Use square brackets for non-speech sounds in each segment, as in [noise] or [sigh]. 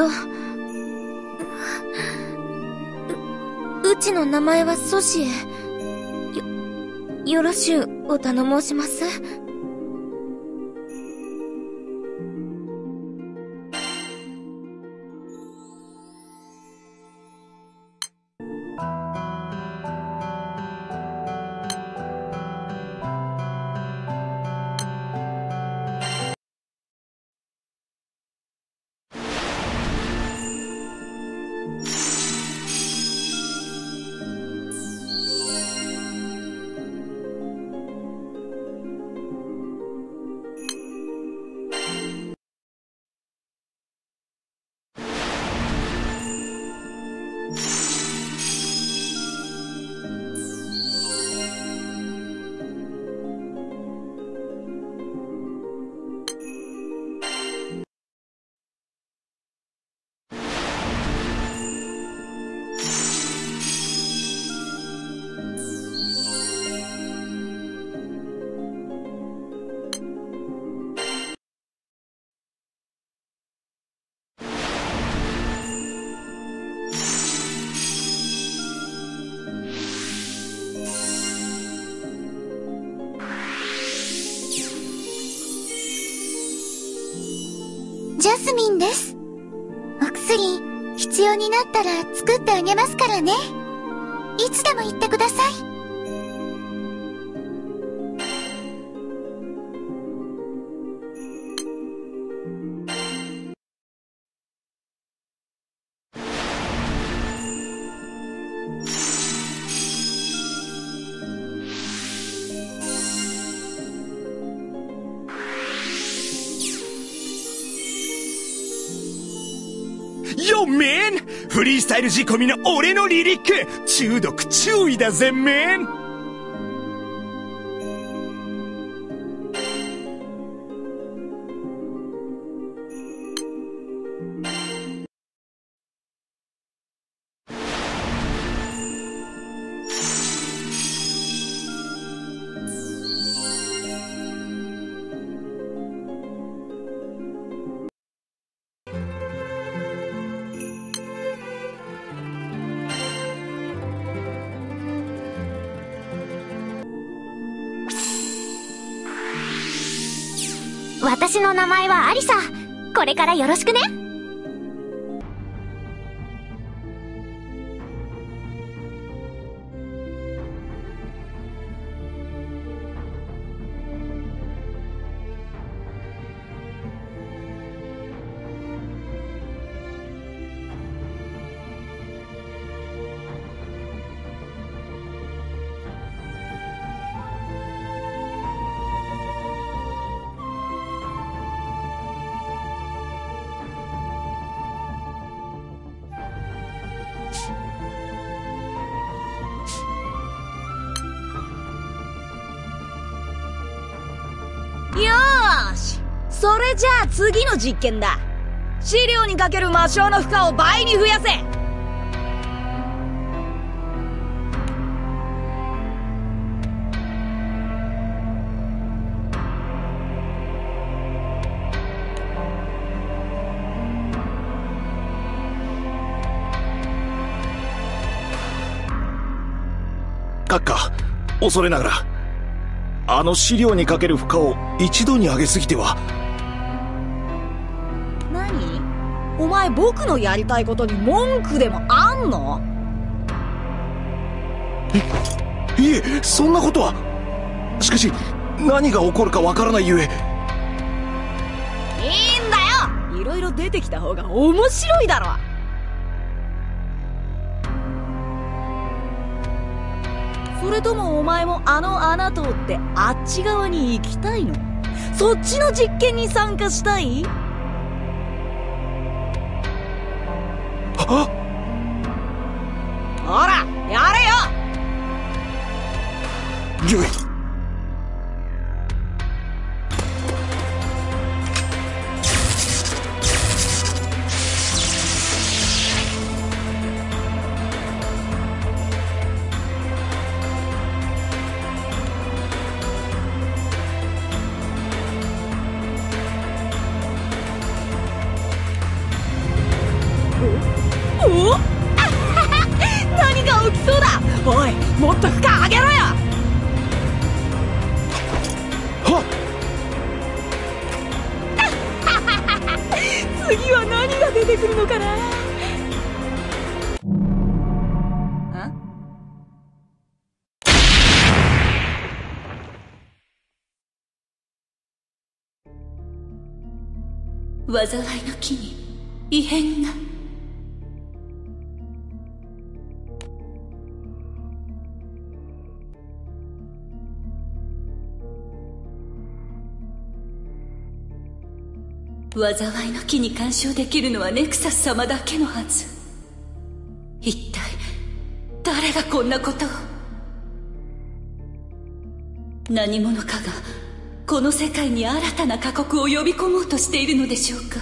と。う、うちの名前はソシエ。よ、よろしゅうお頼申します。になったら作ってあげますからね。いつでも言ってください。ル仕込みの俺のリリック。中毒注意だぜメン。私の名前はアリサ。これからよろしくね。次の実験だ。資料にかける魔性の負荷を倍に増やせ。閣下恐れながら。あの資料にかける負荷を一度に上げすぎては前僕のやりたいことに文句でもあんの？いいえそんなことは。しかし何が起こるかわからないゆえ。いいんだよ！いろいろ出てきた方が面白いだろ！それともお前もあの穴通ってあっち側に行きたいの？そっちの実験に参加したい？くるのかな？災いの木に異変が災いの木に干渉できるのはネクサス様だけのはず。一体誰がこんなことを？何者かがこの世界に新たな過酷を呼び込もうとしているのでしょうか？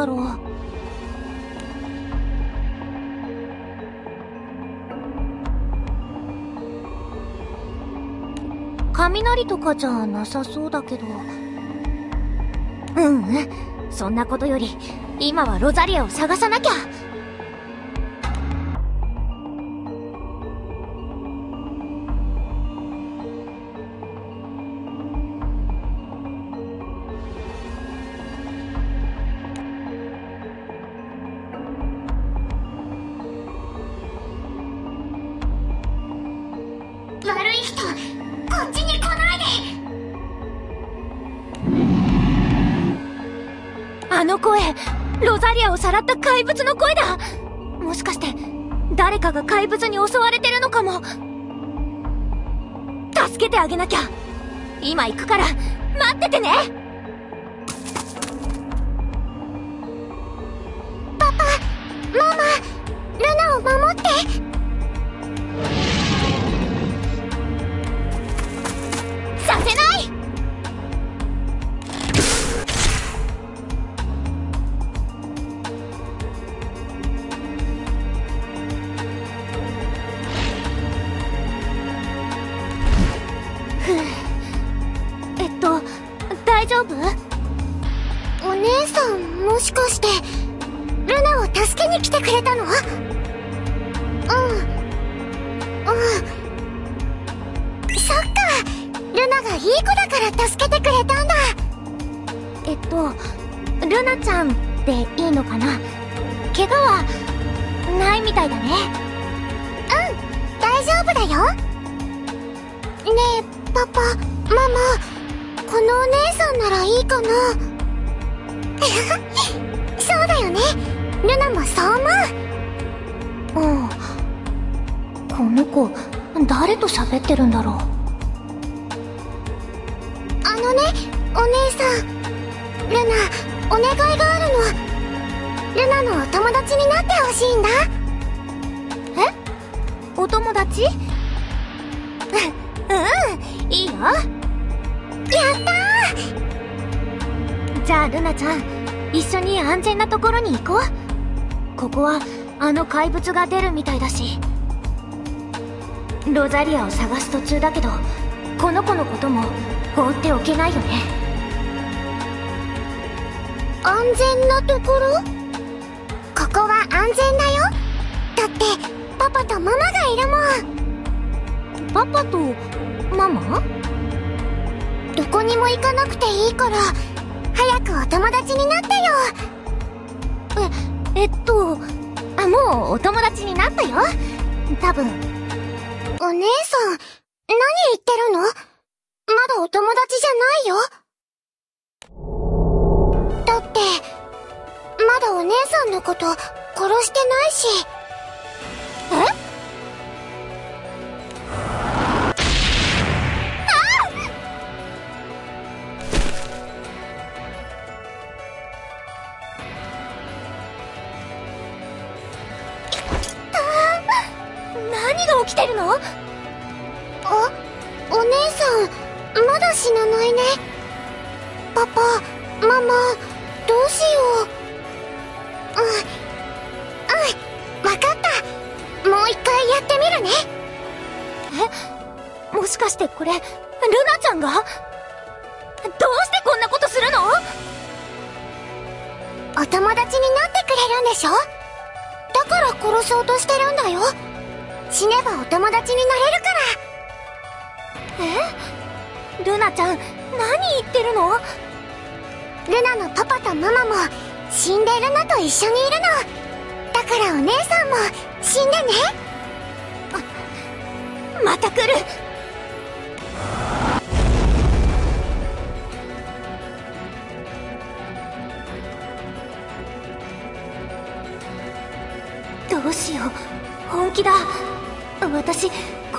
だろう。雷とかじゃなさそうだけど。うんうん。そんなことより、今はロザリアを探さなきゃ。さらった怪物の声だもしかして、誰かが怪物に襲われてるのかも。助けてあげなきゃ。今行くから、待っててねルナがいい子だから助けてくれたんだ。えっとルナちゃんでいいのかな？怪我はないみたいだね。うん大丈夫だよ。ねえパパママこのお姉さんならいいかな？[laughs] そうだよね。ルナもそう思う。うんこの子誰と喋ってるんだろう？あのねお姉さん。ルナお願いがあるの。ルナのお友達になってほしいんだ。え？お友達？[laughs] うんいいよ。やったじゃあルナちゃん一緒に安全なところに行こう。ここはあの怪物が出るみたいだし。ロザリアを探す途中だけどこの子のことも放っておけないよね。ー安全なところ？ここは安全だよ。だってパパとママがいるもん。パパとママ？どこにも行かなくていいから早くお友達になってよ。えっとあもうお友達になったよ。多分。お姉さん何言ってるの？まだお友達じゃないよ。だってまだお姉さんのこと殺してないし。え？何が起きてるの？あお姉さん。まだ死なないね。パパママどうしよう。うんうん分かった。もう一回やってみるね。えもしかしてこれルナちゃんが？どうしてこんなことするの？お友達になってくれるんでしょ？だから殺そうとしてるんだよ。死ねばお友達になれるから。え？ルナちゃん何言ってるの？ルナのパパとママも死んでルナと一緒にいるの。だからお姉さんも死んでね。また来る。どうしよう。本気だ。私こ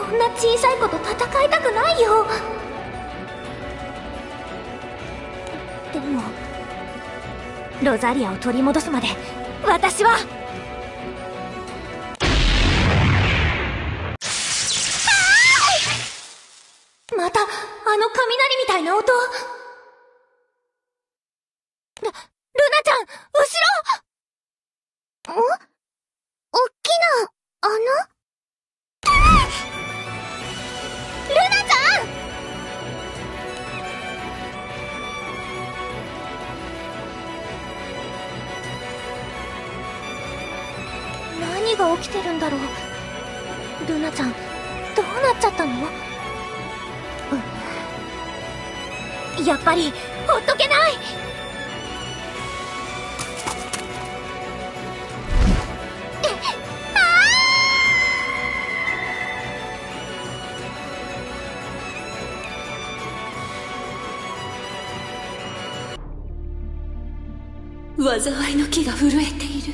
んな小さい子と戦いたくないよ。ロザリアを取り戻すまで私は災いの木が震えている。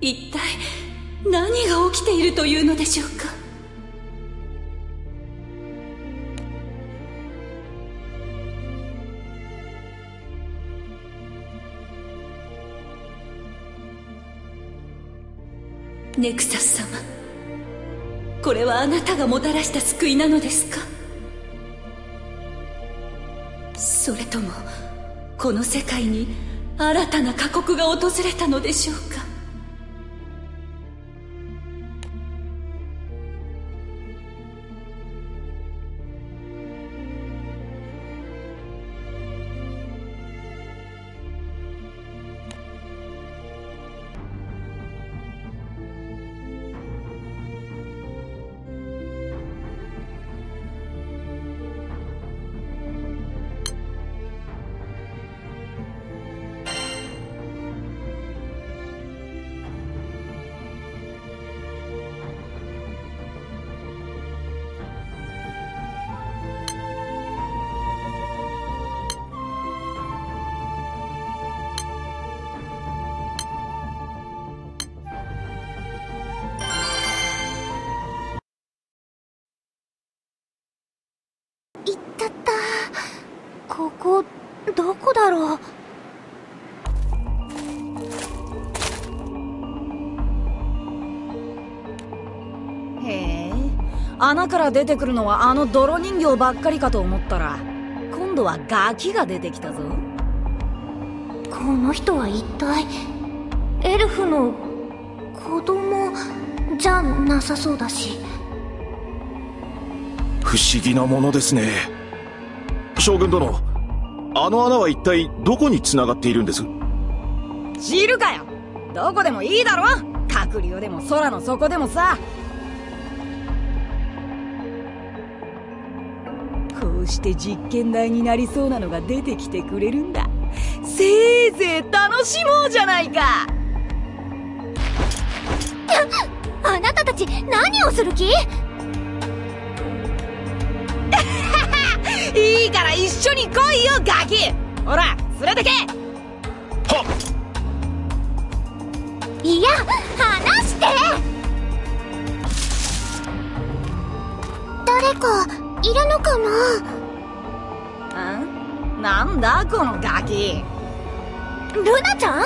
一体何が起きているというのでしょうか？ネクサス様これはあなたがもたらした救いなのですか？それともこの世界に新たな過酷が訪れたのでしょうか？ここどこだろう？へえ。穴から出てくるのはあの泥人形ばっかりかと思ったら今度はガキが出てきたぞ。この人は一体エルフの子供じゃなさそうだし。不思議なものですね。将軍殿あの穴は一体どこに繋がっているんです？知るかよ。どこでもいいだろ。閣僚でも空の底でもさ。こうして実験台になりそうなのが出てきてくれるんだ。せいぜい楽しもうじゃないか。あなたたち何をする気？いいから一緒に来いよガキ。ほら連れてけ。はっ。いや離して。誰かいるのかな？ん？なんだこのガキ。ルナちゃん？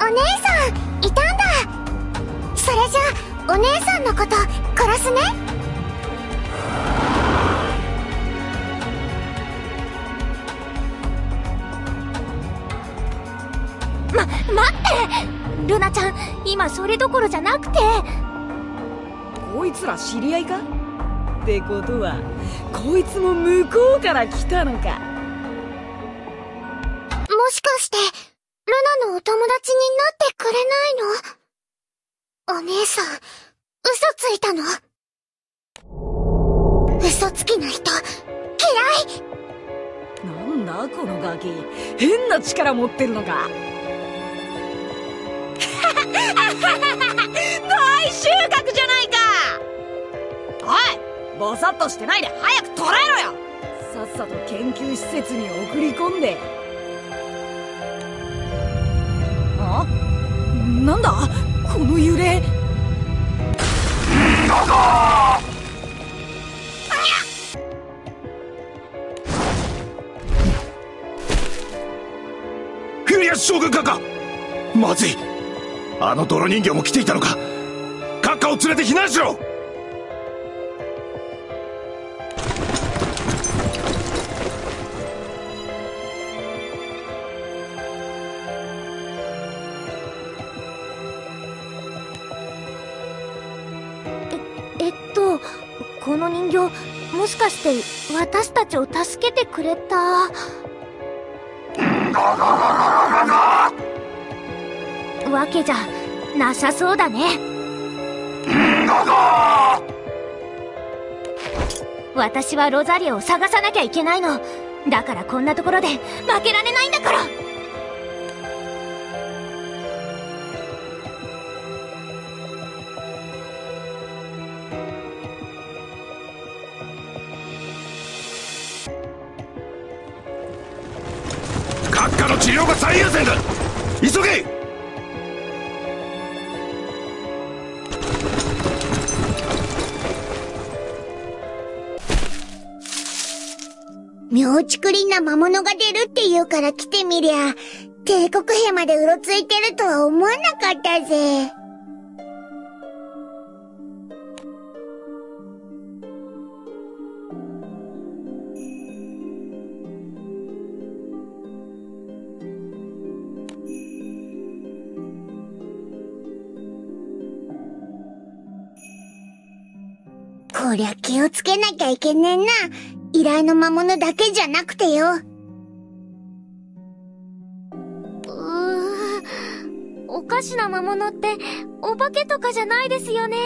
お姉さんいたんだ。それじゃお姉さんのこと殺すねま、待って！ルナちゃん、今それどころじゃなくて。こいつら知り合いか？ってことはこいつも向こうから来たのか。もしかして、ルナのお友達になってくれないの？お姉さん、嘘ついたの？嘘つきな人、嫌い！なんだこのガキ。変な力持ってるのか大収穫じゃないかおいぼさっとしてないで早く捕らえろよ。さっさと研究施設に送り込んで。あ？なんだ？この揺れ。フュリアス将軍閣下まずいあの泥人形も来ていたのか。閣下を連れて避難しろ。えっと、この人形、もしかして私たちを助けてくれた？わけじゃなさそうだね。私はロザリオを探さなきゃいけないの。だからこんなところで負けられない妙竹林な魔物が出るって言うから来てみりゃ、帝国兵までうろついてるとは思わなかったぜ。こりゃ気をつけなきゃいけねえな。依頼の魔物だけじゃなくてよ。うーおかしな魔物ってお化けとかじゃないですよね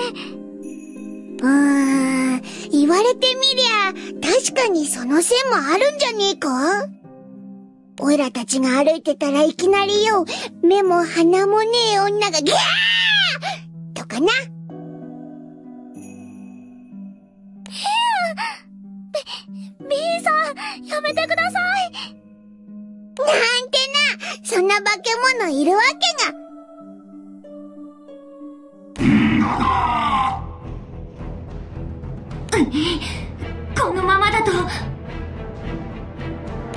うーん、言われてみりゃ、確かにその線もあるんじゃねえかオイラたちが歩いてたらいきなりよ、目も鼻もねえ女がギャーとかな。いるわけが。このままだと。うにゃ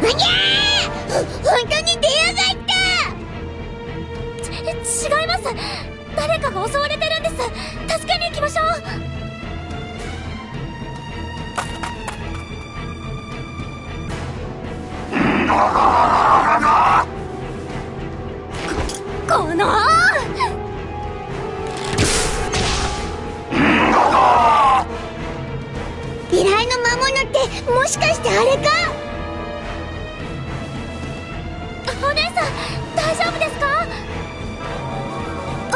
ー！ほ本当に出やがった！ち違います。誰かが襲われてるんです。助けに行きましょうこの。依頼の魔物って、もしかしてあれか？お姉さん大丈夫ですか？あ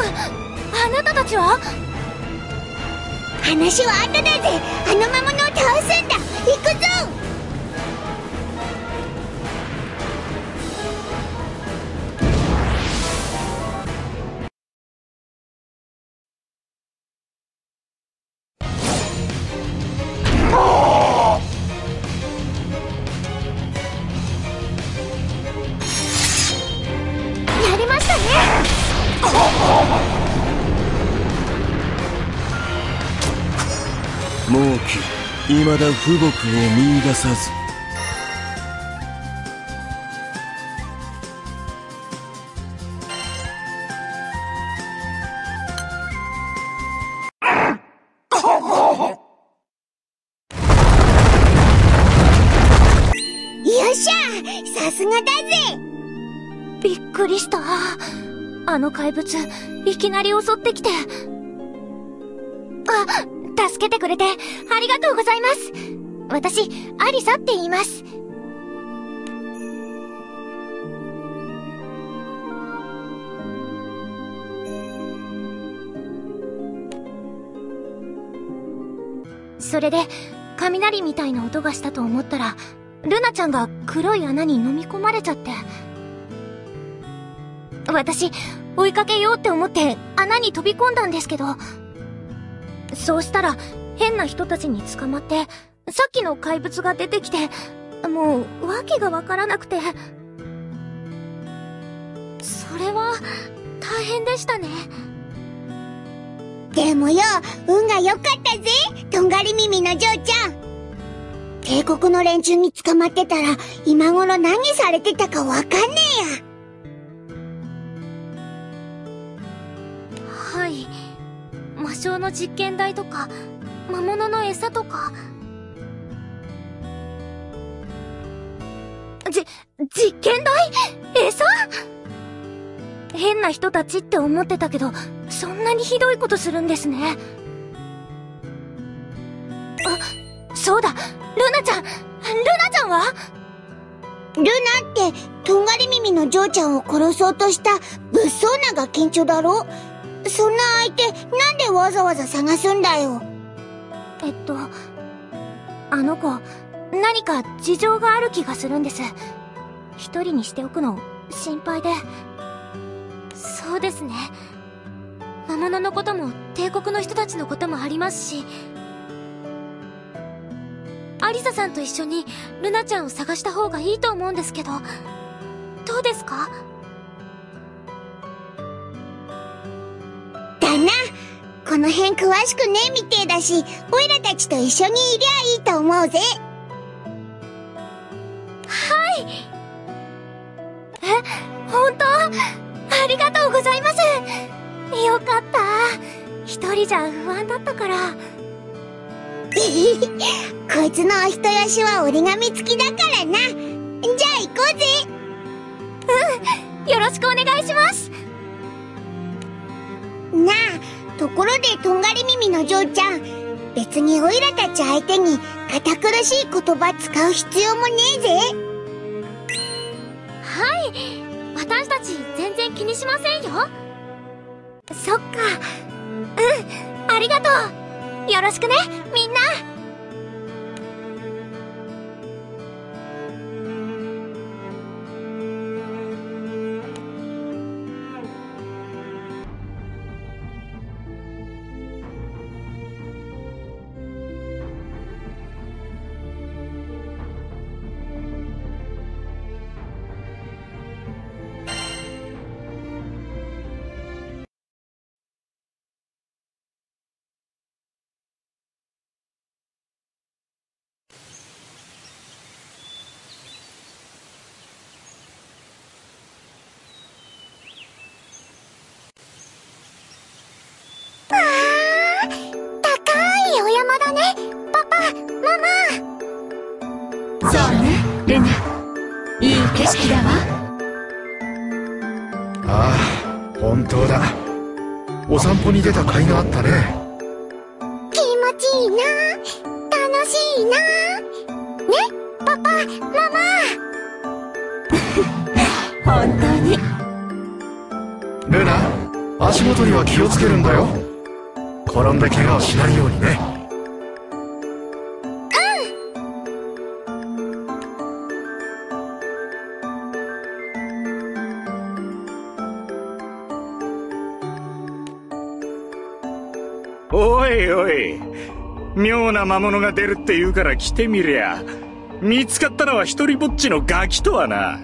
あなたたちは？話は後だぜ。あの魔物を倒すんだ。行くぞ。だ父母を見出さずよっしゃさすがだぜびっくりした。あの怪物、いきなり襲ってきて。あ、助けてくれて、ありがとうございます。私、アリサって言います。それで、雷みたいな音がしたと思ったら、ルナちゃんが黒い穴に飲み込まれちゃって。私、追いかけようって思って穴に飛び込んだんですけど、そうしたら変な人たちに捕まって、さっきの怪物が出てきて、もう、わけがわからなくて。それは、大変でしたね。でもよ、運が良かったぜとんがり耳の嬢ちゃん帝国の連中に捕まってたら、今頃何されてたかわかんねはい。魔性の実験台とか、魔物の餌とか？じ、実験台？餌？変な人たちって思ってたけど、そんなにひどいことするんですね。あ、そうだルナちゃんルナちゃんは？ルナって、とんがり耳の嬢ちゃんを殺そうとした物騒なガキンチョだろ？そんな相手、なんでわざわざ探すんだよ？えっと、あの子、何か事情がある気がするんです。一人にしておくの、心配で。そうですね。魔物のことも帝国の人たちのこともありますし、アリサさんと一緒にルナちゃんを探した方がいいと思うんですけど、どうですか？この辺詳しくねえみてえだし、オイラたちと一緒にいりゃいいと思うぜ。え、本当？ありがとうございますよかった。一人じゃ不安だったから。[laughs] こいつのお人よしは折り紙付きだからな。じゃあ行こうぜ。よろしくお願いしますなあ、ところでとんがり耳の嬢ちゃん、別にオイラたち相手に堅苦しい言葉使う必要もねえぜ。はい。私たち全然気にしませんよ。そっか。うん。ありがとう。よろしくねみんなお散歩に出た甲斐があったね気持ちいいな。楽しいな。ねパパママ。[laughs] 本当に。ルナ足元には気をつけるんだよ。転んで怪我をしないようにね妙な魔物が出るって言うから来てみりゃ。見つかったのは一人ぼっちのガキとはな。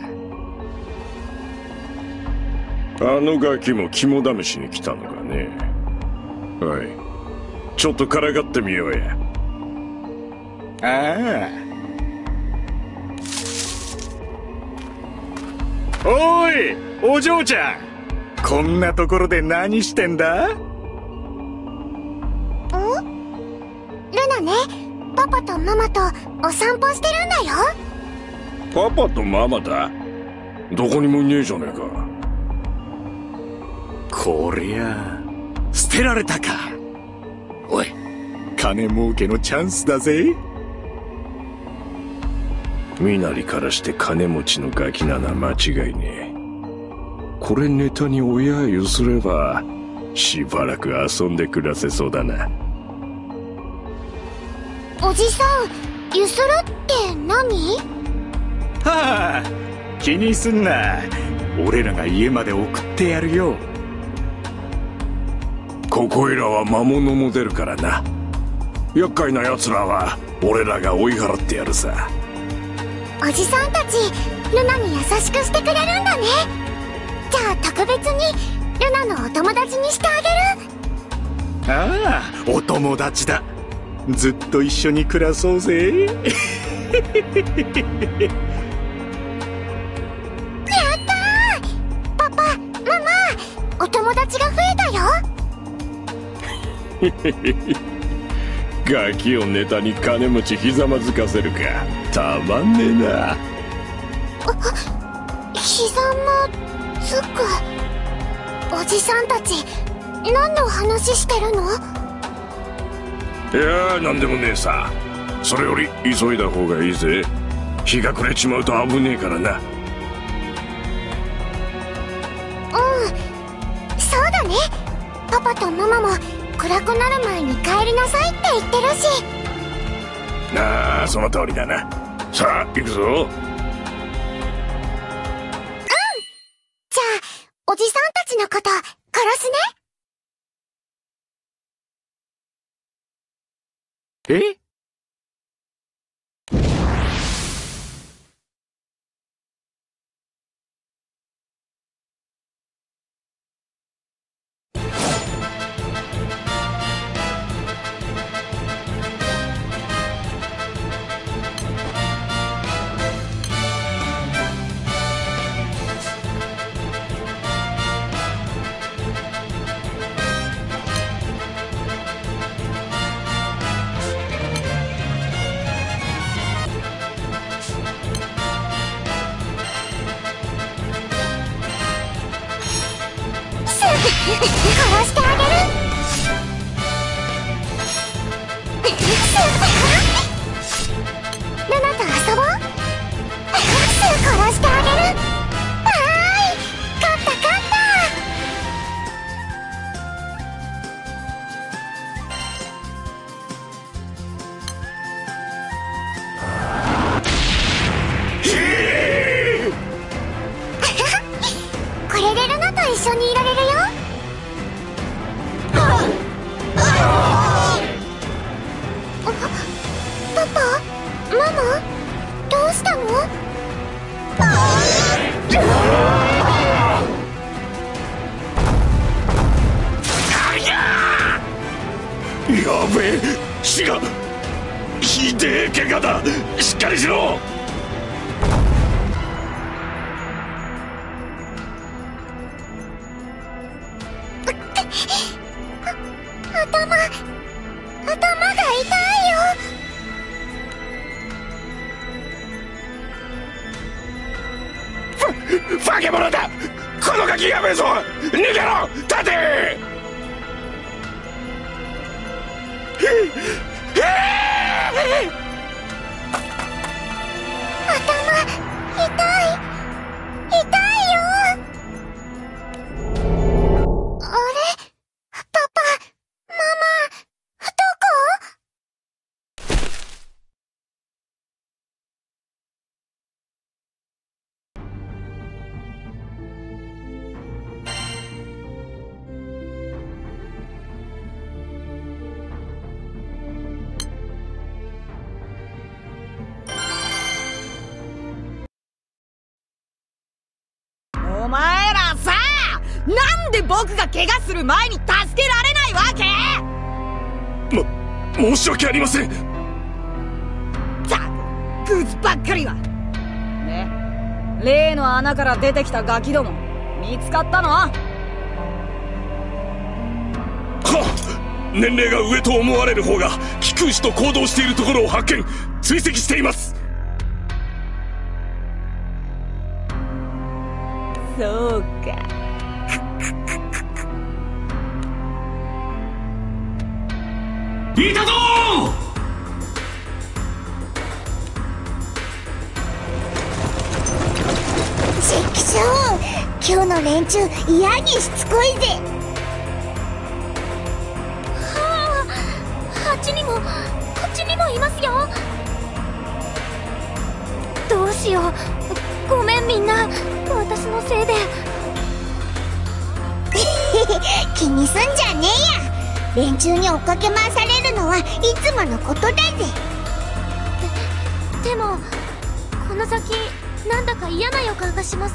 あのガキも肝試しに来たのかね。おい。ちょっとからかってみようや。ああ。おいお嬢ちゃん。こんなところで何してんだ？ね。パパとママとお散歩してるんだよ。パパとママだ？どこにもいねえじゃねえか。こりゃ捨てられたか。おい金儲けのチャンスだぜ。身なりからして金持ちのガキなのは間違いねえ。これネタに親ゆすればしばらく遊んで暮らせそうだなおじさん、ゆするって何？はあ気にすんな。俺らが家まで送ってやるよ。ここいらは魔物も出るからな。厄介な奴らは俺らが追い払ってやるさ。おじさんたち、ルナに優しくしてくれるんだね。じゃあ特別に、ルナのお友達にしてあげる。ああお友達だずっと一緒に暮らそうぜ。パパ、ママ、お友達が増えたよ。[laughs] ガキをネタに金持ちひざまずかせるか。たまんねえな。ひざまずく。おじさんたち、何の話してるの？いやーなんでもねえさそれより急いだ方がいいぜ日が暮れちまうと危ねえからなうん。そうだね。パパとママも暗くなる前に帰りなさいって言ってるし。ああその通りだなさあ行くぞじゃあ、おじさんたちのこと、殺すね。え怪我する前に助けられないわけ？ま申し訳ありません。ったくグズばっかりは。で例の穴から出てきたガキども見つかったの？は年齢が上と思われる方が貴空士と行動しているところを発見追跡していますいたぞチェキショー今日の連中嫌にしつこいぜ。はあっちにもこっちにもいますよ。どうしよう。ごめんみんな。私のせいで。[laughs] 気にすんじゃねえや連中に追っかけ回されるのはいつものことだぜ。ででもこの先なんだか嫌な予感がします。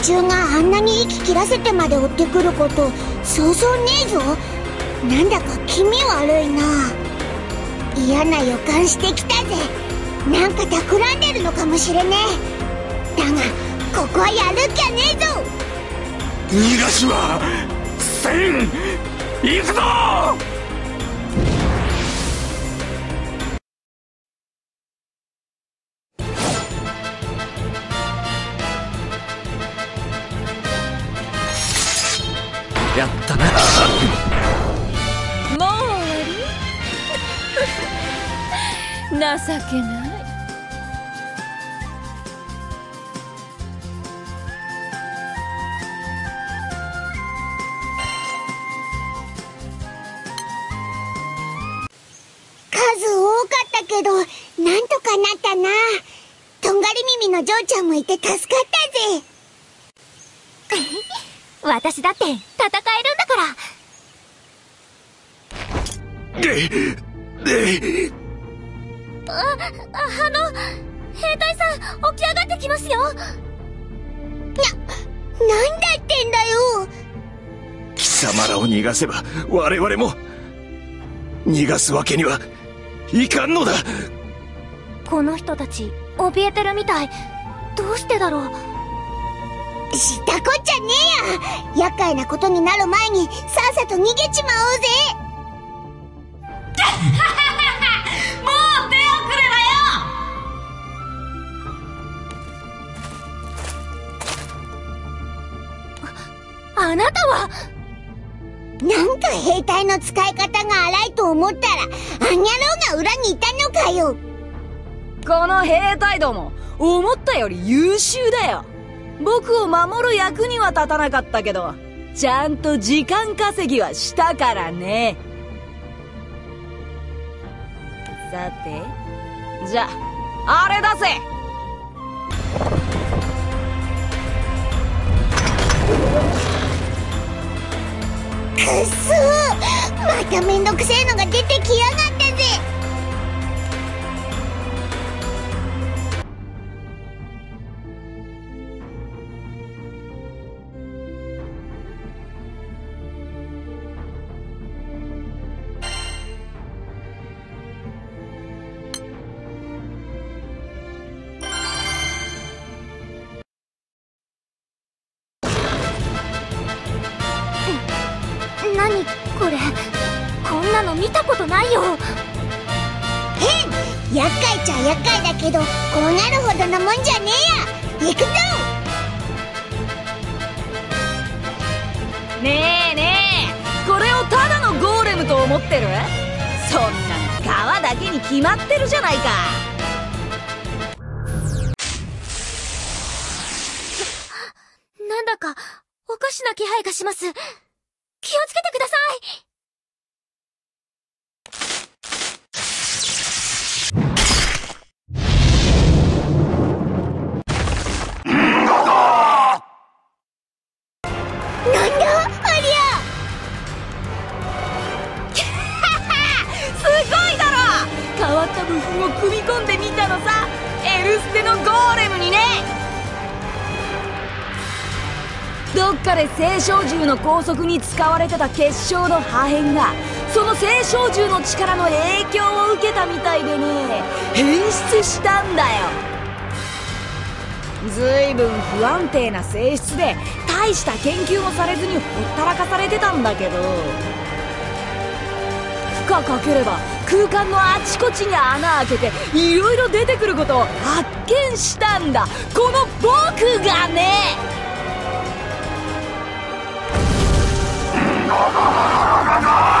連中があんなに息切らせてまで追ってくることそうそうねえぞ。なんだか気味悪いな。嫌な予感してきたぜ。なんか企んでるのかもしれねえ。だがここはやるっきゃねえぞ。逃がしはせん行くぞ！すわけにはいかんのだ。この人たち怯えてるみたい。どうしてだろう。知ったこっちゃねえや。厄介なことになる前にさっさと逃げちまおうぜ。あなたはか兵隊の使い方が荒いと思ったらあんにゃろうが裏にいたのかよ。この兵隊ども思ったより優秀だよ。僕を守る役には立たなかったけどちゃんと時間稼ぎはしたからね。さてじゃああれ出せ。っそまためんどくせえのが出てきやがに使われてた結晶の破片がその青少獣の力の影響を受けたみたいでね。変質したんだよ。ずいぶん不安定な性質で大した研究もされずにほったらかされてたんだけど。負荷かければ空間のあちこちに穴開けていろいろ出てくることを発見したんだ。この僕がね。頑張れ!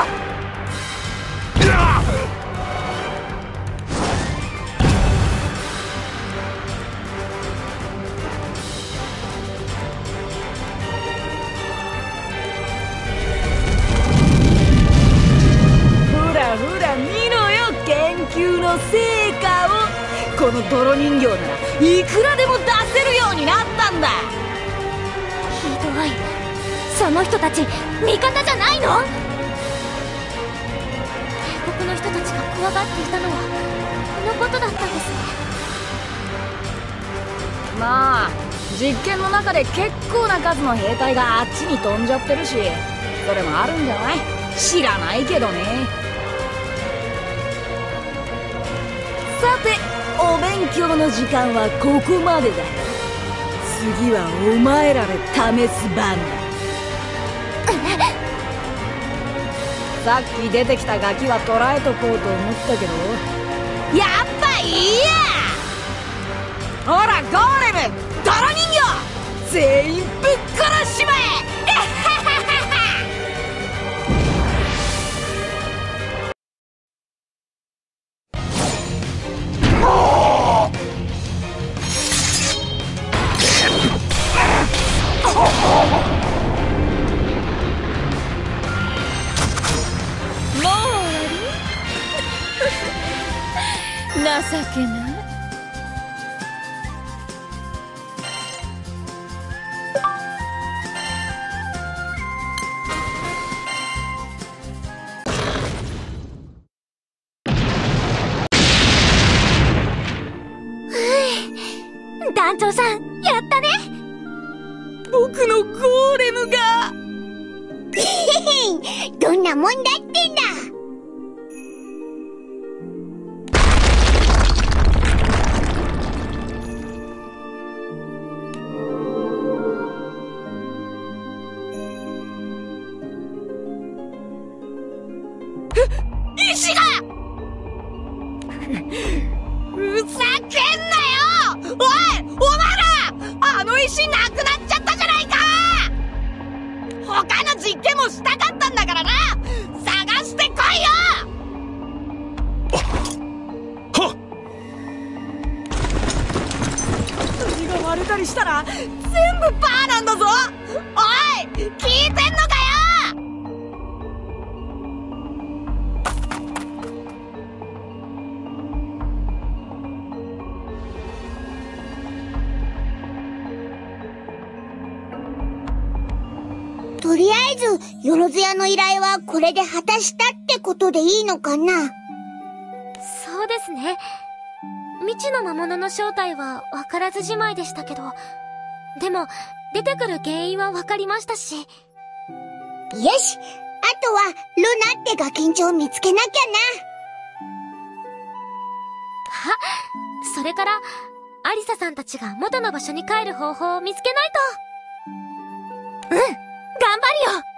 の兵隊があっちに飛んじゃってるしそれもあるんじゃない？知らないけどね。さてお勉強の時間はここまでだ。次はお前らで試す番だ。[laughs] さっき出てきたガキは捕らえとこうと思ったけど。やっぱいいや！ほらゴーレム！泥人形！全員ぶとりあえず、よろずやの依頼はこれで果たしたってことでいいのかな？そうですね。未知の魔物の正体は分からずじまいでしたけど。でも出てくる原因は分かりましたし。よし。あとは、ルナってガキンチョを見つけなきゃあそれからアリサさんたちが元の場所に帰る方法を見つけないと。うん頑張るよ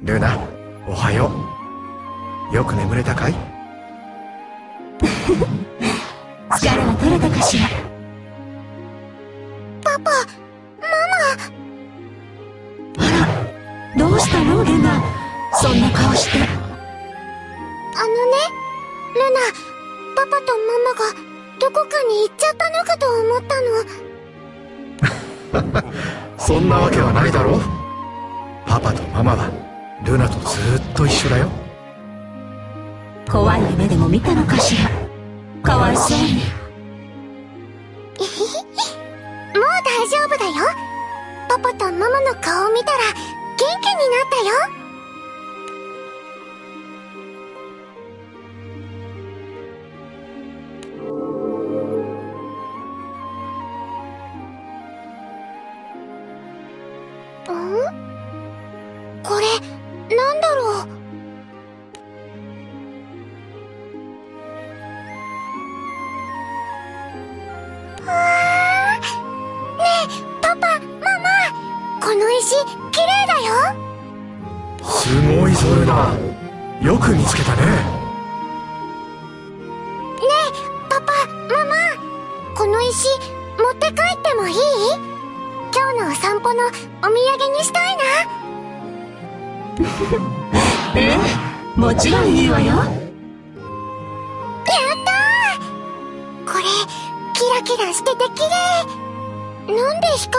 ルナ、おはよう。よく眠れたかい？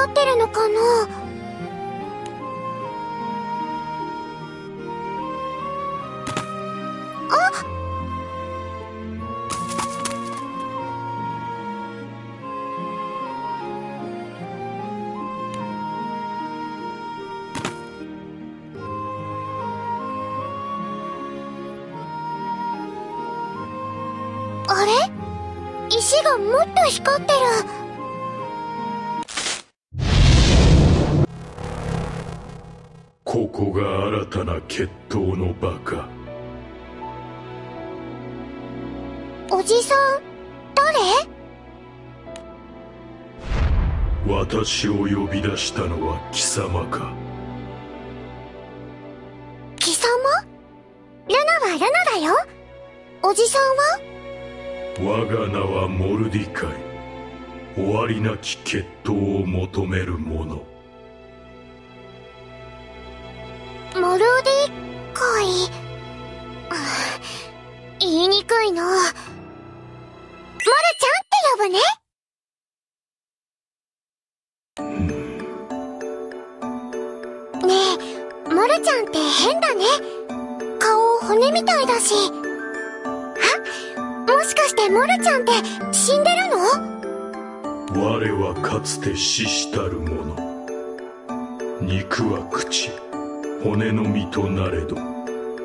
なんで光ってるのかな？あ？あれ？石がもっと光ってる。決闘の場かおじさん誰私を呼び出したのは貴様か貴様ルナはルナだよおじさんは我が名はモルディカイ終わりなき決闘を求める者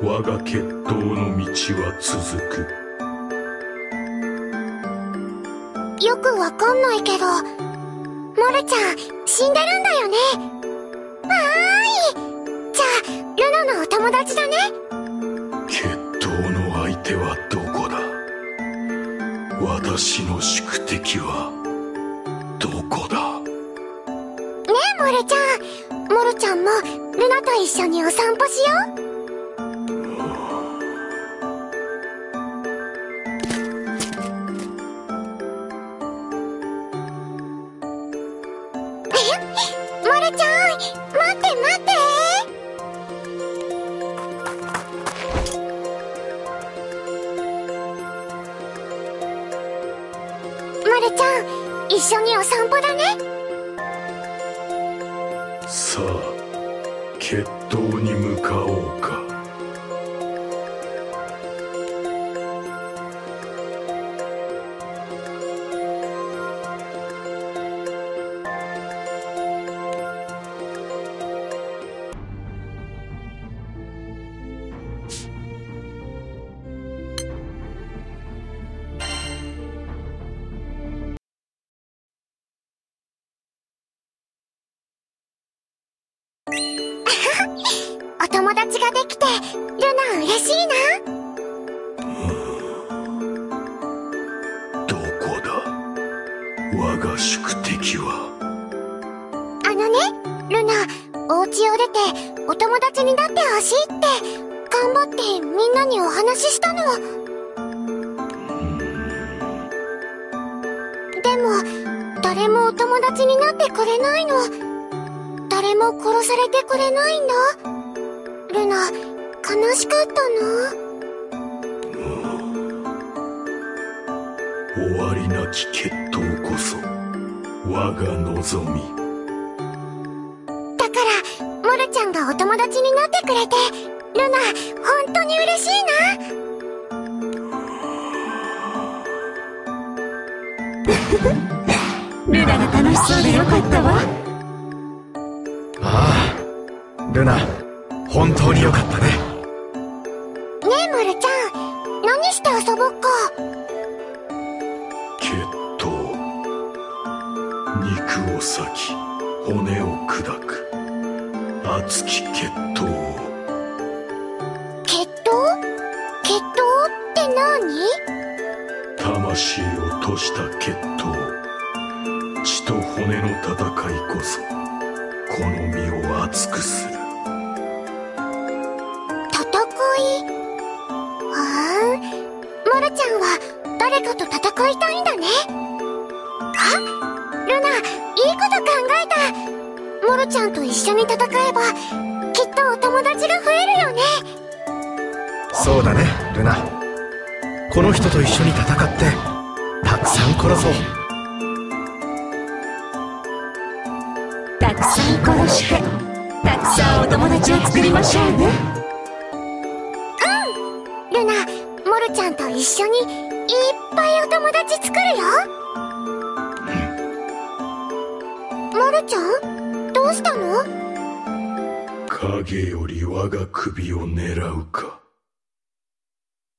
我が決闘の道は続く。よくわかんないけどモルちゃん死んでるんだよね。わーい。じゃあルナのお友達だね。決闘の相手はどこだ？私の宿敵はどこだ？ねえモルちゃん。モルちゃんもルナと一緒にお散歩しようルナ嬉しいな。どこだ？我が宿敵は。あのねルナお家を出てお友達になってほしいって頑張ってみんなにお話ししたの。でも誰もお友達になってくれないの。誰も殺されてくれないんだ。ルナ悲しかった終わりなき決闘こそ我が望み。だからモルちゃんがお友達になってくれてルナ本当に嬉しいな？[laughs] ルナが楽しそうでよかったわ。ああルナ本当によかったね。ん何して遊ぼっか決闘肉を裂き骨を砕く。熱き決闘を決闘決闘って何？魂を賭した決闘血と骨の戦いこそこの身を熱くする。いたいんだね。あ？ルナいいこと考えた。まるちゃんと一緒に戦えばきっとお友達が増えるよね。そうだねルナ。この人と一緒に戦ってたくさん殺そう。たくさん殺してたくさんお友達を作りましょうね。ルナまるちゃんと一緒にぱいお友達作るよ。まるちゃんどうしたの？影より我が首を狙うか。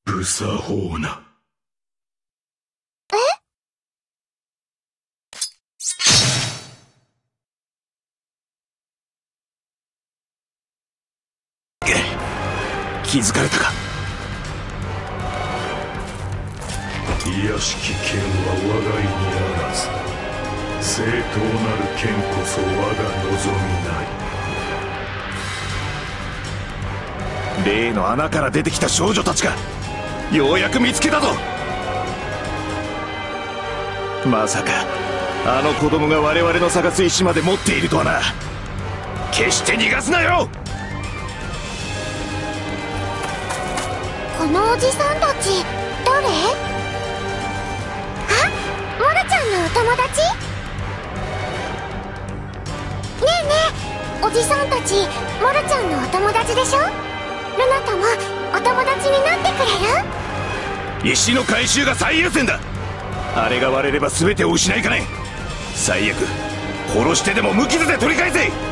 無作法な。気づかれたか？卑しき剣は我が意にあらず正当なる剣こそ我が望みない例の穴から出てきた少女たちかようやく見つけたぞ。まさかあの子供が我々の探す石まで持っているとはな。決して逃がすなよ。このおじさんたち誰？のお友達？ねえねえおじさんたちモルちゃんのお友達でしょ？ルナともお友達になってくれる？石の回収が最優先だ。あれが割れれば全てを失いかねえ最悪殺してでも無傷で取り返せ。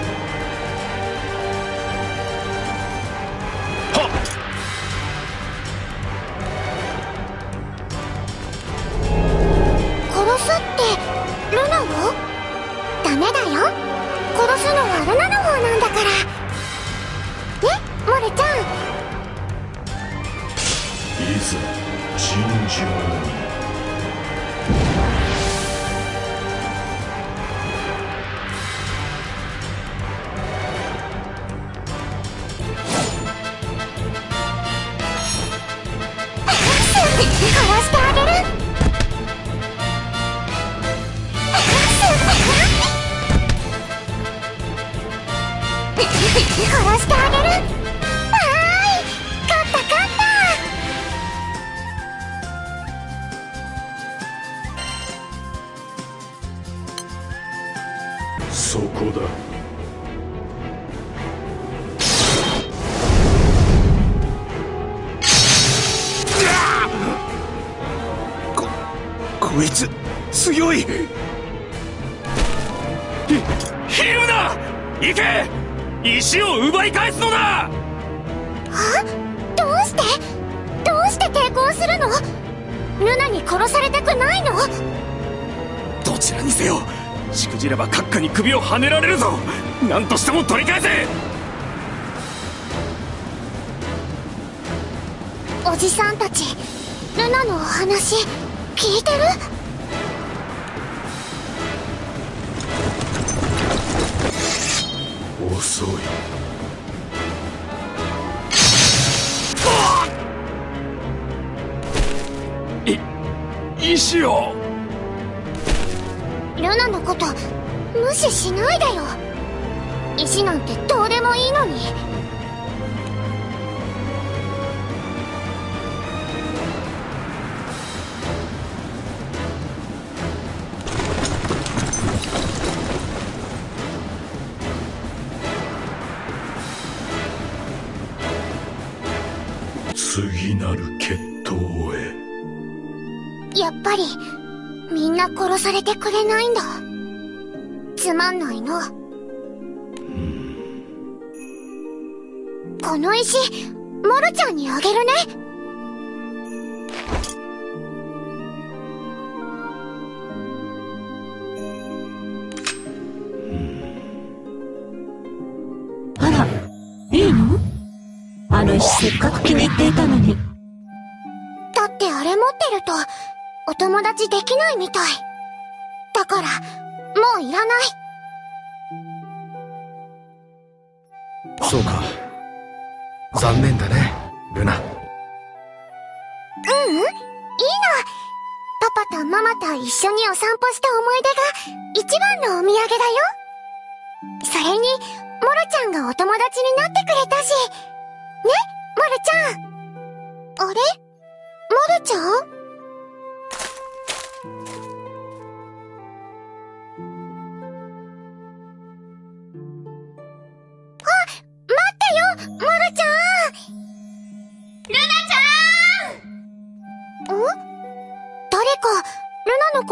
石をルナのこと無視しないでよ。石なんてどうでもいいのに。ぱりみんな殺されてくれないんだ。つまんないの。この石、モルちゃんにあげるね。あらいいの？あの石せっかく気に入っていたのにだってあれ持ってると、お友達できないみたい。だから、もういらない。そうか残念だねルナううん、いいの。パパとママと一緒にお散歩した思い出が一番のお土産だよ。それに、モルちゃんがお友達になってくれたし。ね、モルちゃん。あれ？モルちゃん？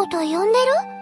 と呼んでる？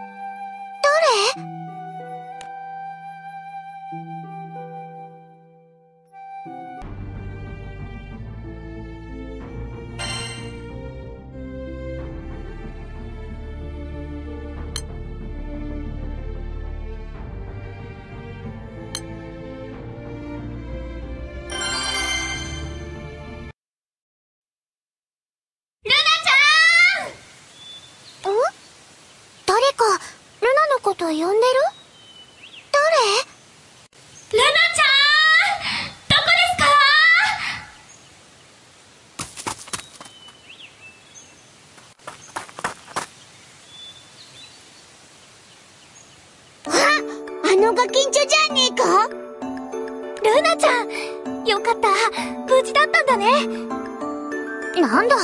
なんだ、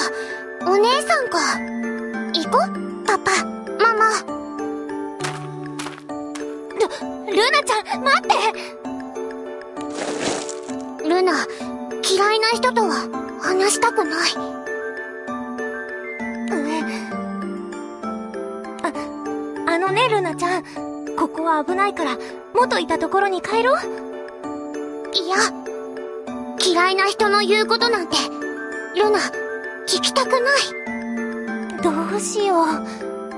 お姉さんか。行こパパ、ママ。ルルナちゃん待ってルナ、嫌いな人とは話したくない。ああのねルナちゃんここは危ないから元いたところに帰ろういや、嫌いな人の言うことなんて、ルナ、聞きたくない。どうしよ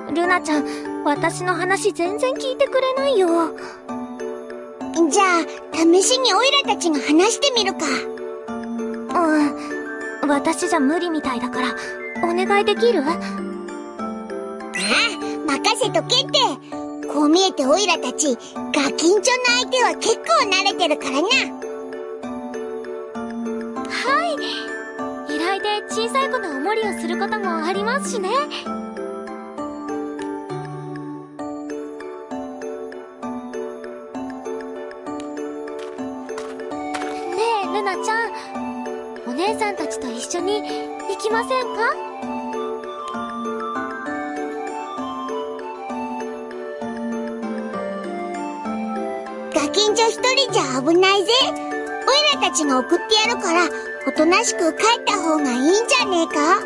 うルナちゃん私の話全然聞いてくれないよじゃあ、試しにオイラたちが話してみるか。うん私じゃ無理みたいだからお願いできる？ああ、任せとけって。こう見えてオイラたち、ガキンチョの相手は結構慣れてるからな。依頼で小さい子のお守りをすることもありますしね。ねえルナちゃん。お姉さんたちと一緒に行きませんか？ガキンチョ一人じゃ危ないぜ。オイラたちが送ってやるから、おとなしく帰った方がいいんじゃねえか？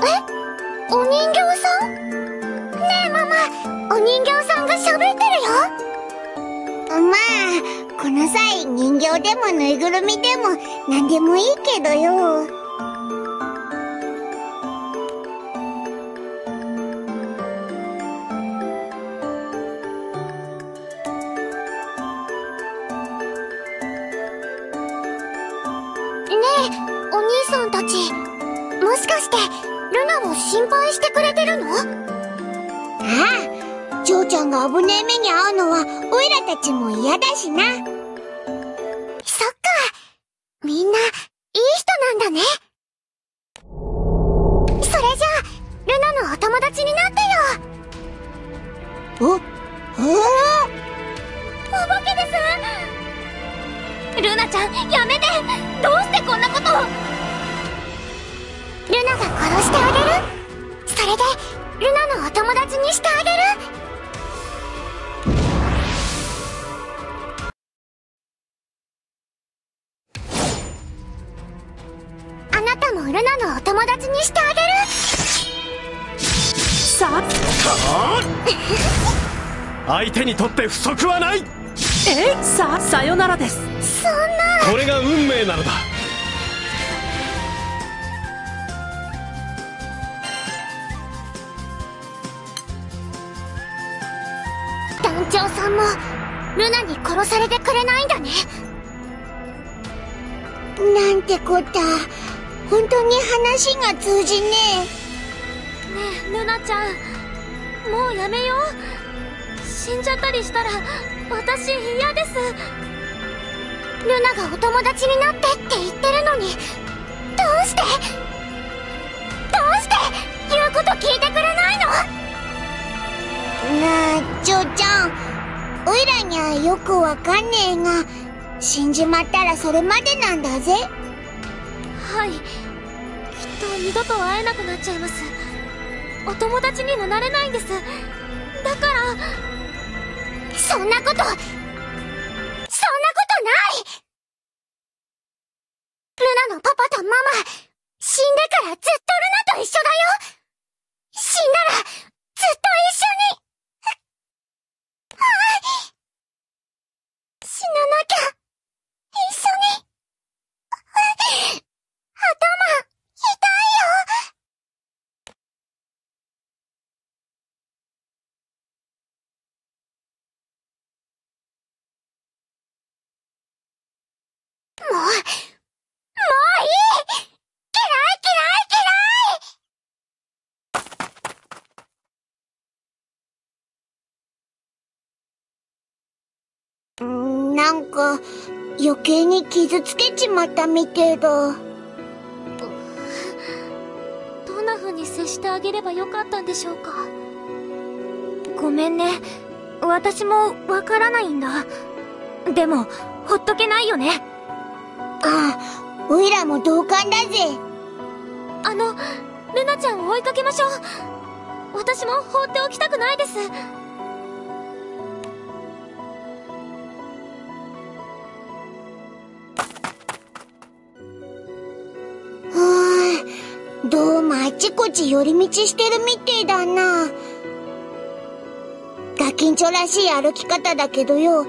え？お人形さん？ねえママ、お人形さんが喋ってるよ。まあ、この際人形でもぬいぐるみでも何でもいいけどよ。してくれてるの？ああ、ジョーちゃんが危ねえ目に遭うのは、オイラたちも嫌だしな。たもルナのお友達にしてあげる。さ [laughs] 相手にとって不足はない。え？ささよならです。そんな。これが運命なのだ。団長さんもルナに殺されてくれないんだね。なんてこった本当に話が通じねねえルナちゃん。もうやめよう。死んじゃったりしたら私嫌です。えルナがお友達になってって言ってるのに。どうして？どうして？言うこと聞いてくれないの？なあ嬢ちゃん。おいらにはよくわかんねえが死んじまったらそれまでなんだぜ。はいと二度と会えなくなっちゃいます。お友達にもなれないんです。だからそんなことそんなことない。ルナのパパとママ死んでからずっとルナと一緒だよ。死んだらずっと一緒に。死ななきゃ一緒に。頭痛いよもう、もういい。嫌い嫌い嫌いんーなんか、余計に傷つけちまったみてえだ。どんな風に接してあげればよかったんでしょうか。ごめんね。私もわからないんだ。でもほっとけないよね。ああ、おいらも同感だぜ。あのルナちゃんを追いかけましょう私も放っておきたくないです。どうもあちこち寄り道してるみてえだな。ガキンチョらしい歩き方だけどよ、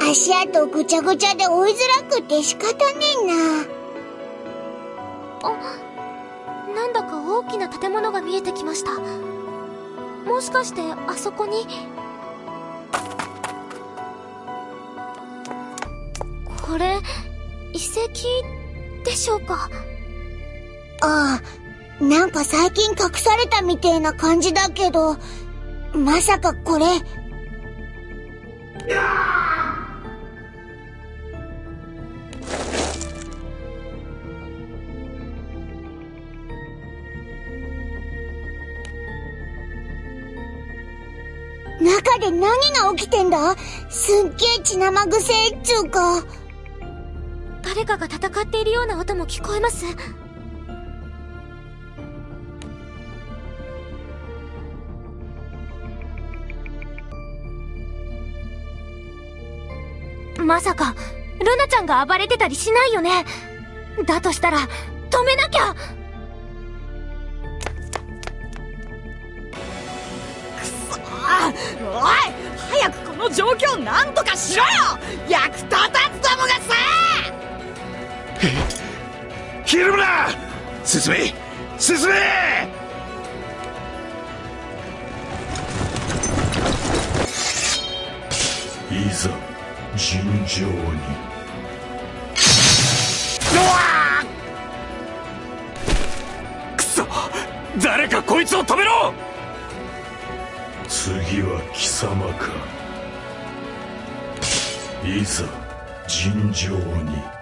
足跡ぐちゃぐちゃで追いづらくて仕方ねえな。なんだか大きな建物が見えてきましたもしかしてあそこに？これ遺跡でしょうか？ああ、なんか最近隠されたみてえな感じだけど、まさかこれ。で何が起きてんだ？すっげえ血生臭えっつうか。誰かが戦っているような音も聞こえます。まさかルナちゃんが暴れてたりしないよね。だとしたら止めなきゃ。の状況なんとかしろよ！役立たずどもがさ！ひるむな進め!進め!いざ尋常に。くそ！誰かこいつを止めろ!次は貴様かいざ尋常に。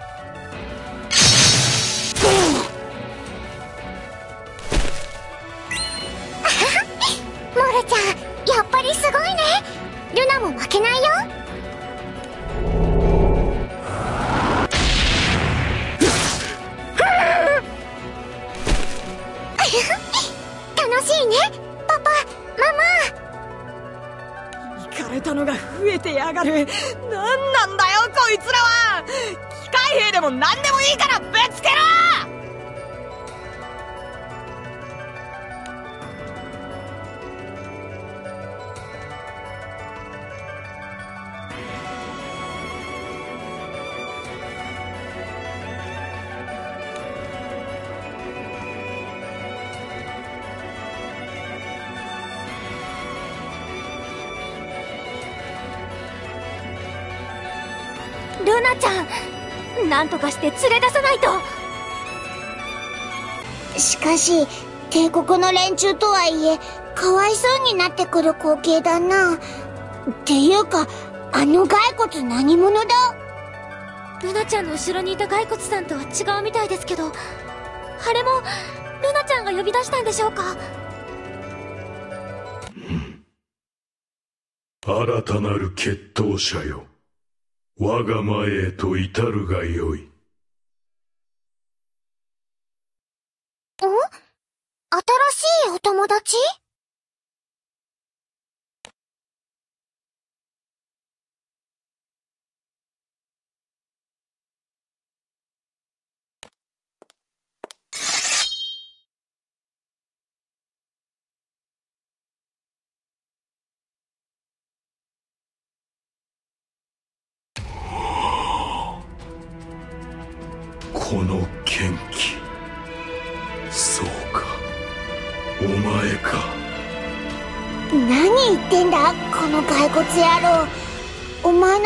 して連れ出さないと。しかし、帝国の連中とはいえ、かわいそうになってくる光景だな。っていうか、あの骸骨何者だ？ルナちゃんの後ろにいた骸骨さんとは違うみたいですけどあれもルナちゃんが呼び出したんでしょうか？新たなる決闘者よ。我が前へと至るがよいん新しいお友達？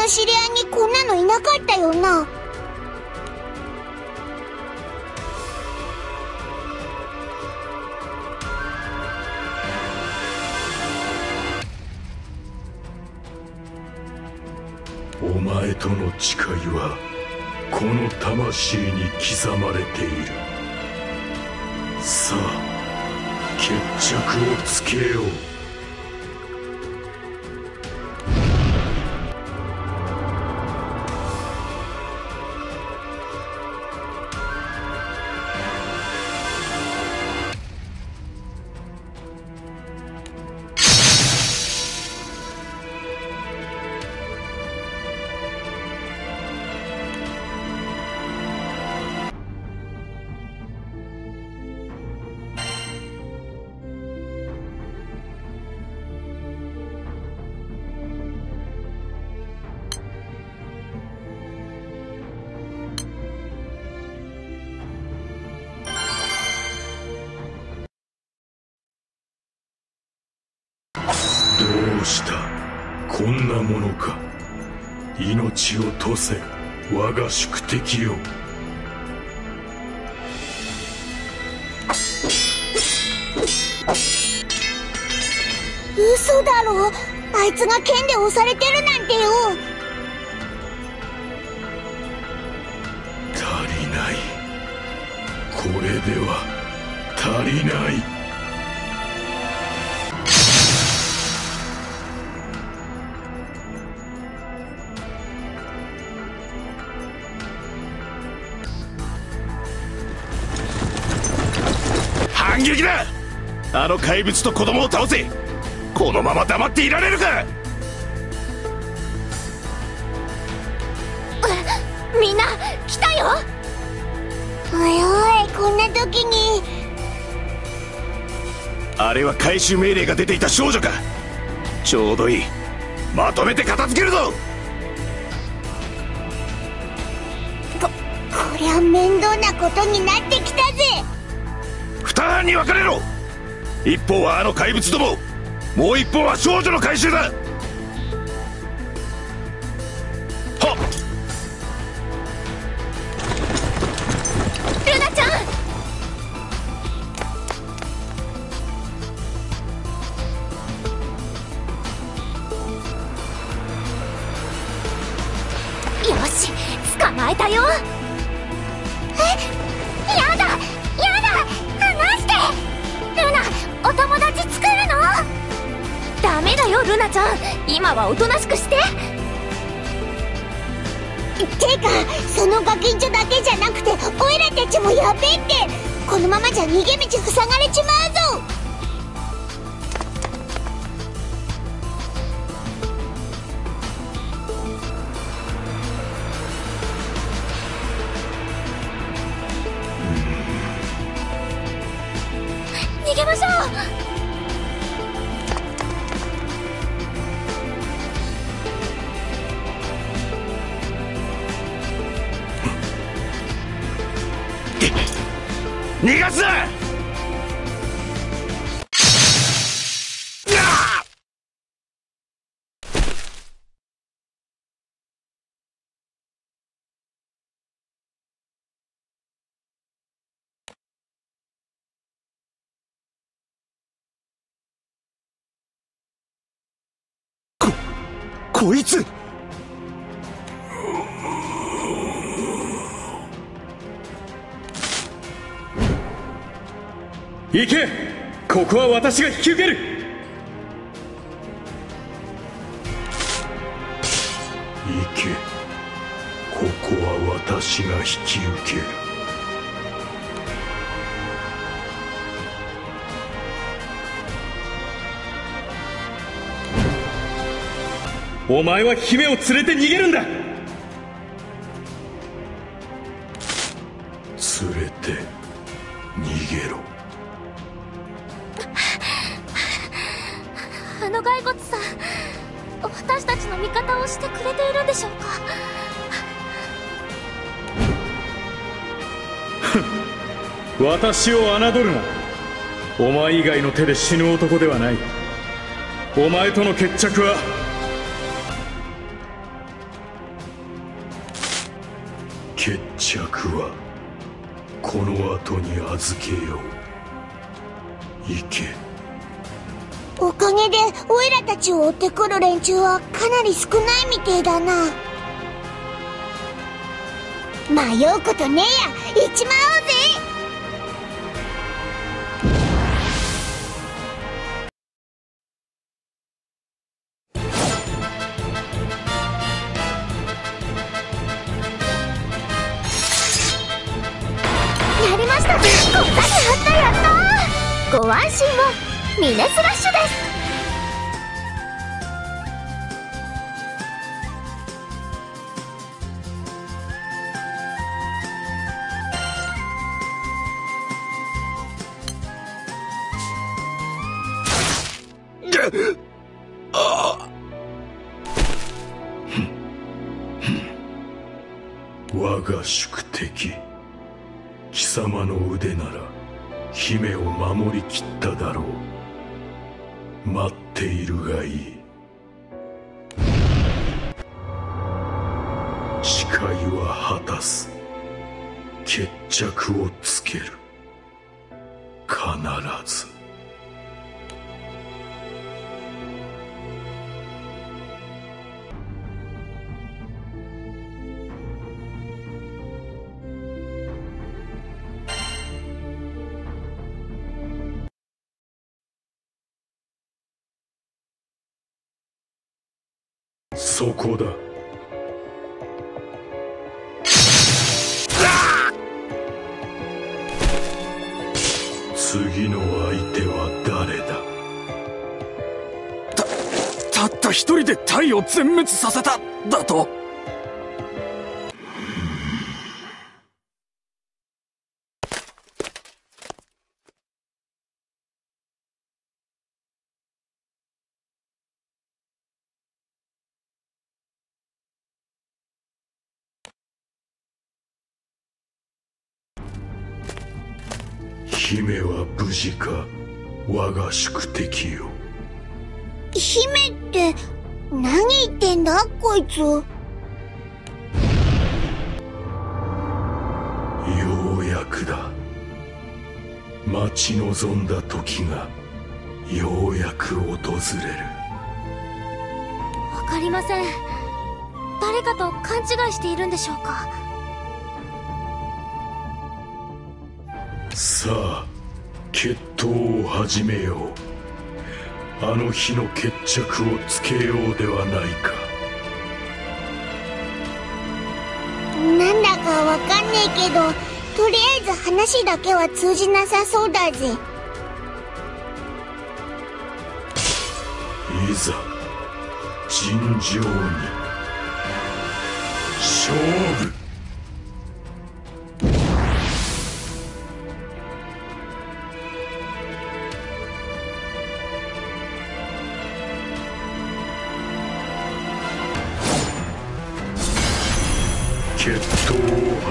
の知り合いにこんなのいなかったよな。お前との誓いはこの魂に刻まれているさあ決着をつけよう命を賭せ我が宿敵よ。嘘だろ？あいつが剣で押されてるなんてよ。足りない。これでは足りない撃だ！あの怪物と子供を倒せ！このまま黙っていられるか！みんな来たよ！おいおい、こんな時に。あれは回収命令が出ていた少女か！ちょうどいい。まとめて片付けるぞ！こりゃ面倒なことになってきたぜ。二班に分かれろ。一方はあの怪物ども。もう一方は少女の回収だ。私が引き受ける。行け。ここは私が引き受ける。お前は姫を連れて逃げるんだ私を侮るな。お前以外の手で死ぬ男ではない。お前との決着は。決着は。この後に預けよう。行け。おかげでオイラたちを追ってくる連中はかなり少ないみてえだな。迷うことねえや。行っそこだ。次の相手は誰だ？たった一人でタイを全滅させただと？姫は無事か我が宿敵よ。姫って何言ってんだこいつ。ようやくだ。待ち望んだ時がようやく訪れる。わかりません。誰かと勘違いしているんでしょうか？さあ決闘を始めよう。あの日の決着をつけようではないか。なんだかわかんねえけどとりあえず話だけは通じなさそうだぜ。いざ尋常に。勝負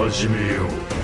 始めよう。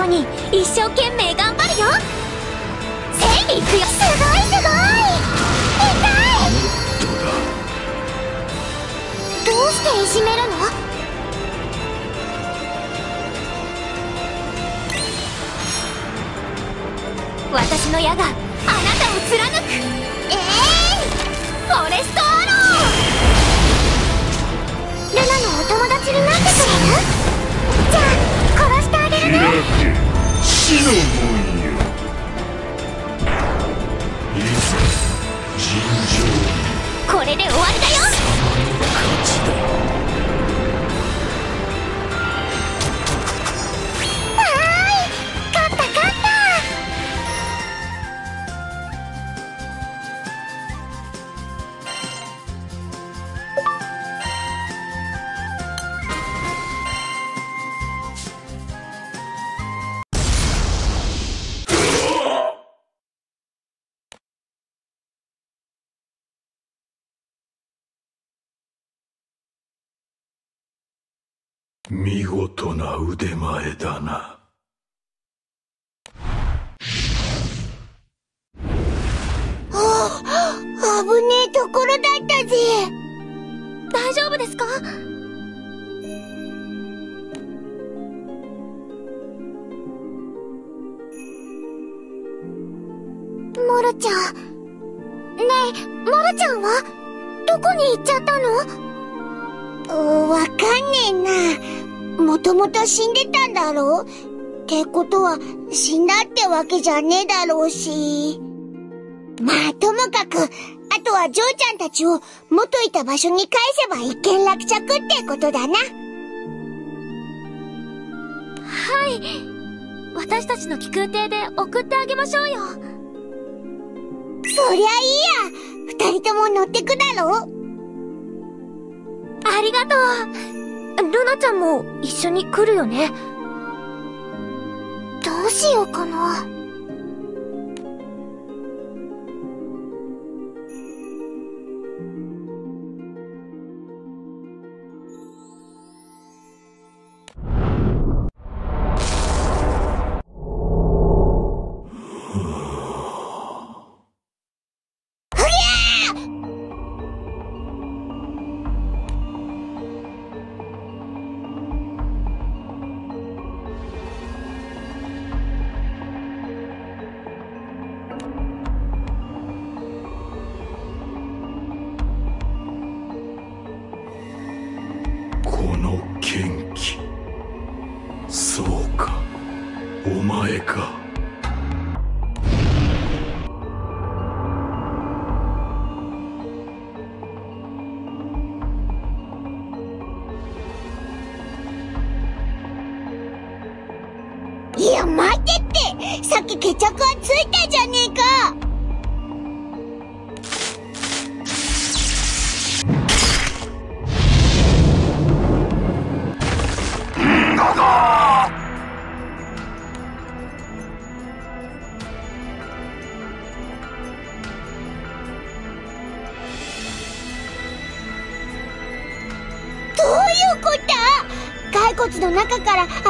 ように一生懸命これで終わりだよ。見事な腕前だな。あ危ねえところだったぜ。大丈夫ですか？モルちゃん。ねえモルちゃんは？どこに行っちゃったの？わかんねえな。もともと死んでたんだろ？うってことは死んだってわけじゃねえだろうし。まあ、ともかく、あとは嬢ちゃんたちを元いた場所に返せば一件落着ってことだな。はい。私たちの気空艇で送ってあげましょうよ。そりゃいいや。二人とも乗ってくだろ？ありがとう。ルナちゃんも一緒に来るよねどうしようかな。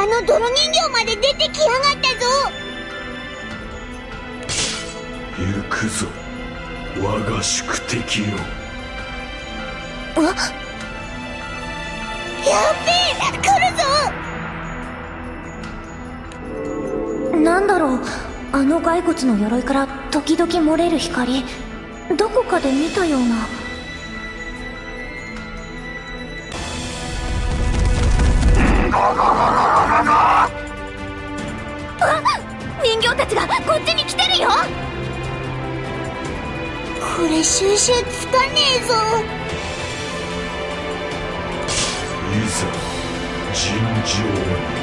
あの泥人形まで出てきやがったぞ。行くぞ。我が宿敵よ。あやっべえ来るぞ。なんだろう。あの骸骨の鎧から時々漏れる光。どこかで見たような。収つかねえぞ。いざ尋常に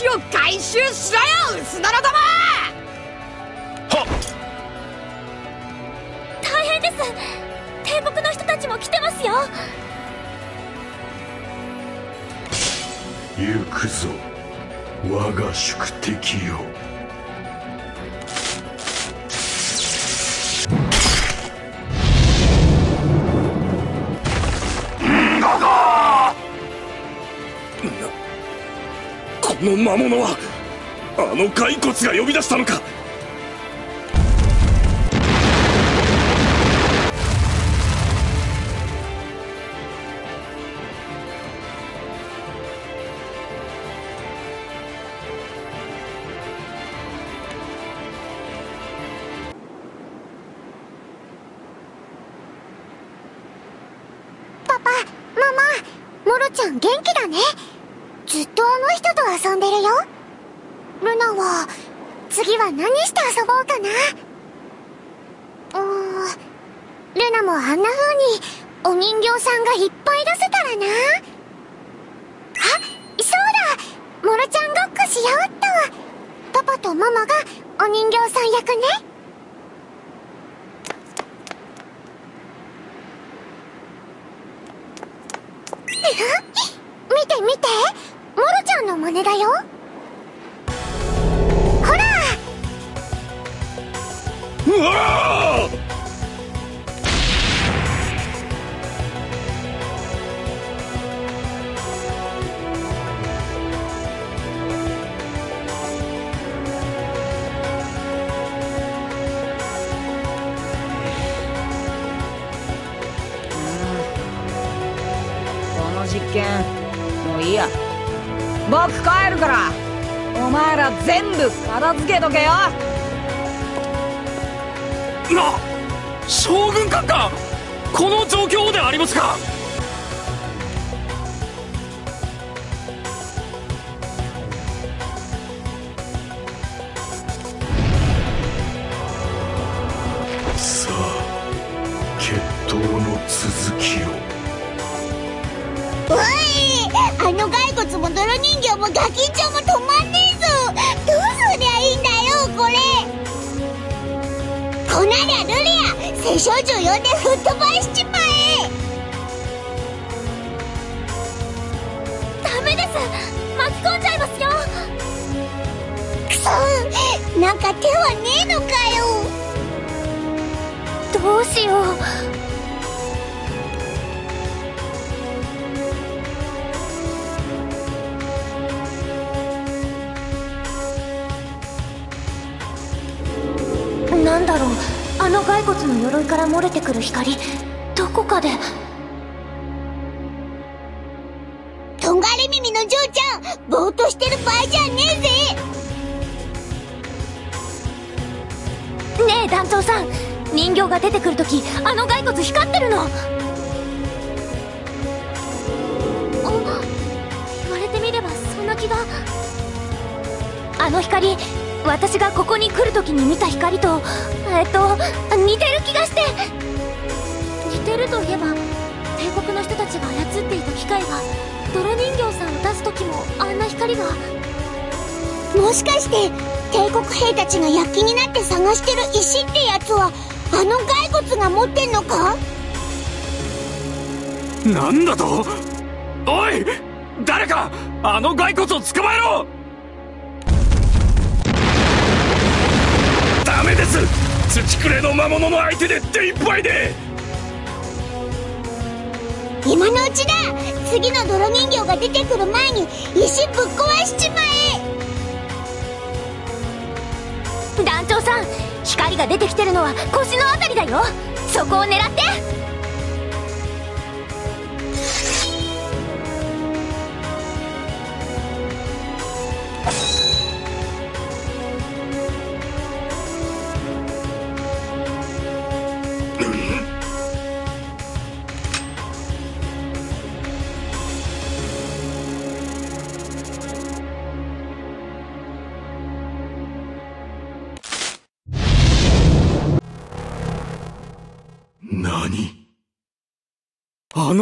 Ручеек の魔物はあの骸骨が呼び出したのか。なんだろう。あの骸骨の鎧から漏れてくる光。どこかで。とんがり耳の嬢ちゃん。ぼーっとしてる場合じゃねえぜ。ねえ団長さん。人形が出てくるときあの骸骨光ってるの。あ言われてみればそんな気が。あの光私がここに来るときに見た光とえっと似てる気がして。似てるといえば帝国の人たちが操っていた機械が泥人形さんを出す時もあんな光が。もしかして帝国兵たちが躍起になって探してる石ってやつはあの骸骨が持ってんのか？なんだと？おい！誰か！あの骸骨を捕まえろ土くれの魔物の相手で手一杯で。今のうちだ。次の泥人形が出てくる前に石ぶっ壊しちまえ。団長さん光が出てきてるのは腰のあたりだよ。そこを狙って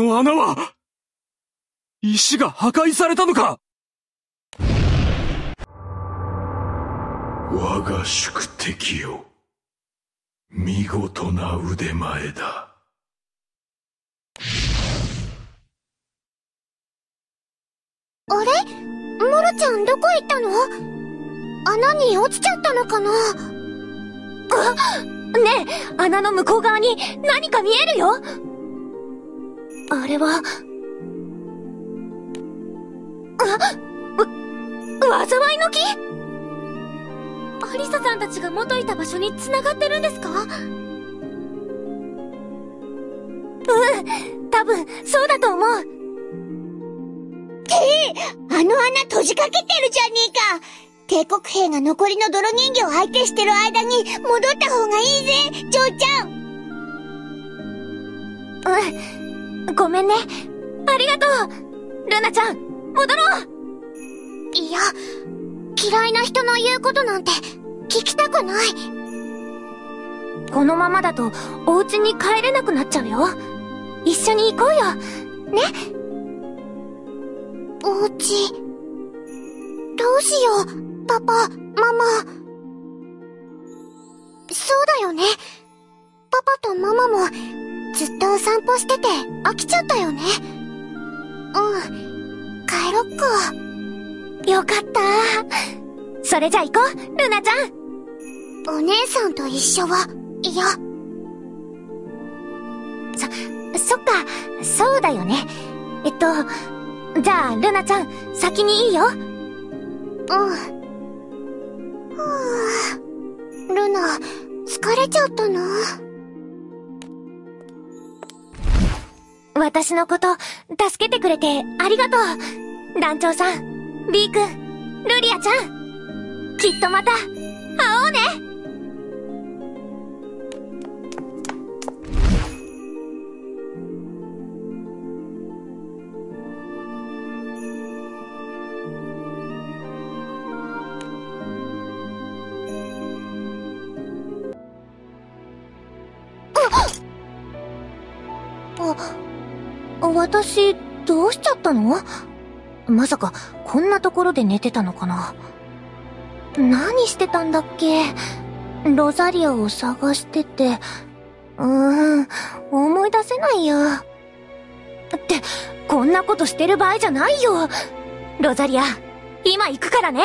の穴は石が破壊されたのか？我が宿敵よ。見事な腕前だ。あれ？モロちゃんどこ行ったの？穴に落ちちゃったのかな？あねえ穴の向こう側に何か見えるよあれはあ災いの木？アリサさんたちが元いた場所に繋がってるんですか？うん多分そうだと思う。てあの穴閉じかけてるじゃねえか。帝国兵が残りの泥人形を相手してる間に戻った方がいいぜ嬢ちゃん。うんごめんねありがとうルナちゃん戻ろういや嫌いな人の言うことなんて聞きたくないこのままだとお家に帰れなくなっちゃうよ。一緒に行こうよ。ねお家。どうしよう、パパ、ママ。そうだよね。パパとママもずっとお散歩してて飽きちゃったよね。うん。帰ろっか。よかった。それじゃ行こう、ルナちゃん。お姉さんと一緒は、嫌。そ、そっか、そうだよね。えっと、じゃあ、ルナちゃん、先にいいよ。うん。はぁ。ルナ、疲れちゃったな。私のこと、助けてくれてありがとう。団長さん、B 君、ルリアちゃん。きっとまた、会おうね私、どうしちゃったの？まさか、こんなところで寝てたのかな？何してたんだっけ？ロザリアを探してて、うーん、思い出せないや。って、こんなことしてる場合じゃないよ。ロザリア、今行くからね。